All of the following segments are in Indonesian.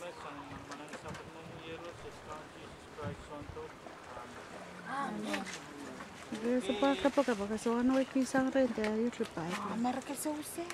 sa. Sebab apa apa kasi ano ay pisang rin kaya yung repay. Amerika sa usia.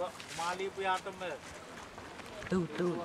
Kok mali po yata mo? Tuh tuh.